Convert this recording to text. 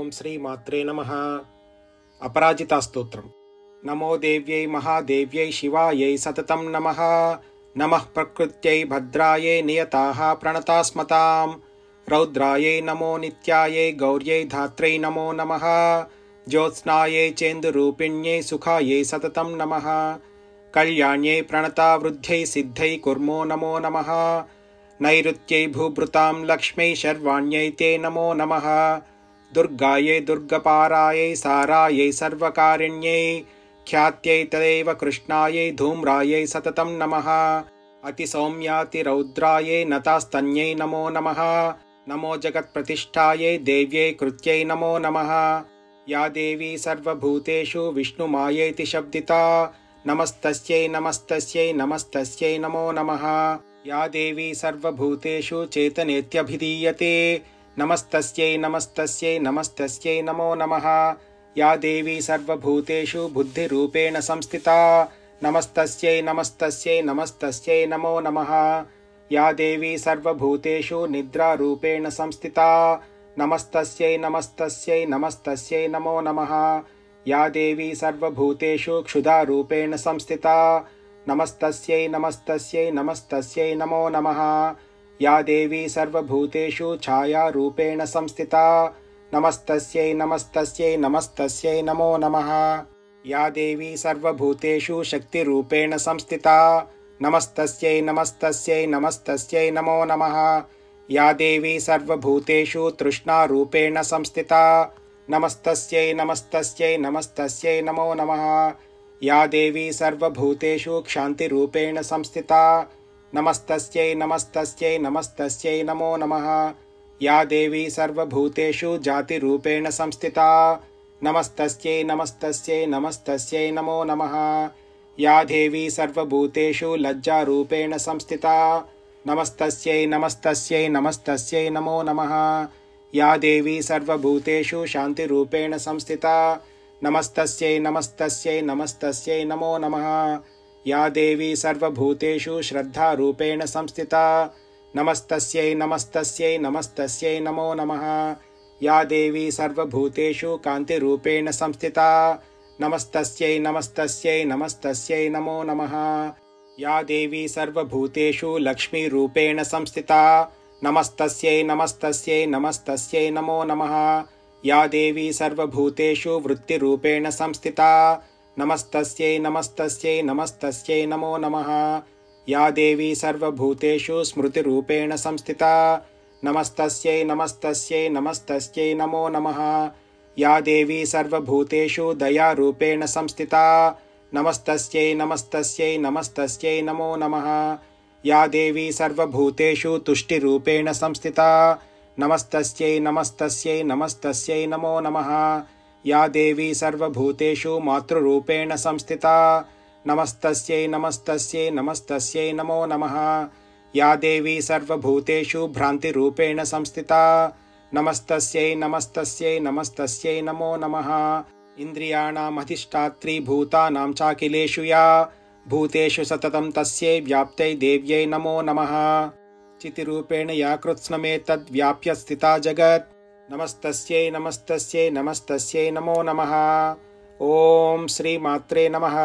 ॐ श्रीमात्रे नमः। अपराजितास्तोत्रम्। नमो देव्यै महादेव्यै शिवायै सततं नमः। नमः प्रकृत्यै भद्रायै नियताः प्रणतास्मताम्। रौद्रायै नमो नित्यायै गौर्यै धात्रै नमो नमः। ज्योत्स्नायै चेन्दुरूपिण्यै सुखायै सततं नमः। कल्याण्यै प्रणतावृद्ध्यै सिद्धै कुर्मो नमो नमः। नैऋत्यै भूभृतां लक्ष्मै शर्वाण्यै ते नमो नमः। दुर्गायै दुर्गपारायै सारायै सर्वकारिण्यै ख्यात्यै तदेव कृष्णायै धूम्रायै सततं नमः। अतिसौम्यातिरौद्रायै नतास्तन्यै नमो नमः। नमो जगत्प्रतिष्ठायै देव्यै कृत्यै नमो नमः। या देवी सर्वभूतेषु विष्णुमायैति शब्दिता नमस्तस्यै नमस्तस्यै नमस्तस्यै नमो नमः। या देवी सर्वभूतेषु चेतनेत्यभिधीयते नमस्तस्यै नमस्तस्यै नमस्तस्यै नमो नमः। या देवी सर्वभूतेषु बुद्धिरूपेण संस्थिता। नमस्तस्यै नमस्तस्यै नमस्तस्यै नमो नमः। या देवी सर्वभूतेषु निद्रारूपेण संस्थिता। नमस्तस्यै नमस्तस्यै नमस्तस्यै नमो नमः। या देवी सर्वभूतेषु क्षुधारूपेण संस्थिता। नमस्तस्यै नमस्तस्यै नमस्तस्यै नमो नमः या देवी सर्वभूतेषु छायारूपेण संस्थिता। नमस्तस्यै नमस्तस्यै नमस्तस्यै नमो नमः। या देवी सर्वभूतेषु शक्तिरूपेण संस्थिता। नमस्तस्यै नमस्तस्यै नमस्तस्यै नमो नमः। या देवी सर्वभूतेषु तृष्णारूपेण संस्थिता। नमस्तस्यै नमस्तस्यै नमस्तस्यै नमो नमः। या देवी सर्वभूतेषु क्षान्तिरूपेण संस्थिता नमस्तस्यै नमस्तस्यै नमस्तस्यै नमो नमः। या देवी सर्वभूतेषु जातिरूपेण संस्थिता। नमस्तस्यै नमस्तस्यै नमस्तस्यै नमो नमः। या देवी सर्वभूतेषु लज्जारूपेण संस्थिता। नमस्तस्यै नमस्तस्यै नमस्तस्यै नमो नमः। या देवी सर्वभूतेषु शान्तिरूपेण संस्थिता। नमस्तस्यै नमस्तस्यै नमस्तस्यै नमो नमः। या देवी सर्वभूतेषु श्रद्धारूपेण संस्थिता। नमस्तस्यै नमस्तस्यै नमस्तस्यै नमो नमः। या देवी सर्वभूतेषु कान्तिरूपेण संस्थिता। नमस्तस्यै नमस्तस्यै नमस्तस्यै नमो नमः। या देवी सर्वभूतेषु लक्ष्मीरूपेण संस्थिता। नमस्तस्यै नमस्तस्यै नमस्तस्यै नमो नमः। या देवी सर्वभूतेषु वृत्तिरूपेण संस्थिता नमस्तस्यै नमस्तस्यै नमस्तस्यै नमो नमः। या देवी सर्वभूतेषु स्मृतिरूपेण संस्थिता। नमस्तस्यै नमस्तस्यै नमस्तस्यै नमो नमः। या देवी सर्वभूतेषु दयारूपेण संस्थिता। नमस्तस्यै नमस्तस्यै नमस्तस्यै नमो नमः। या देवी सर्वभूतेषु तुष्टिरूपेण संस्थिता। नमस्तस्यै नमस्तस्यै नमस्तस्यै नमो नमः। या देवी सर्वभूतेषु मातृरूपेण संस्थिता। नमस्तस्यै नमस्तस्यै नमस्तस्यै नमो नमः। या देवी सर्वभूतेषु भ्रान्तिरूपेण संस्थिता। नमस्तस्यै नमस्तस्यै नमस्तस्यै नमो नमः। इन्द्रियाणामधिष्ठात्री भूतानां चाखिलेषु या। भूतेषु सततं तस्यै व्याप्त्यै देव्यै नमो नमः। चितिरूपेण या कृत्स्नमेतद्व्याप्य स्थिता जगत्। नमस्तस्यै नमस्तस्यै नमस्तस्यै नमो नमः। ॐ श्रीमात्रे नमः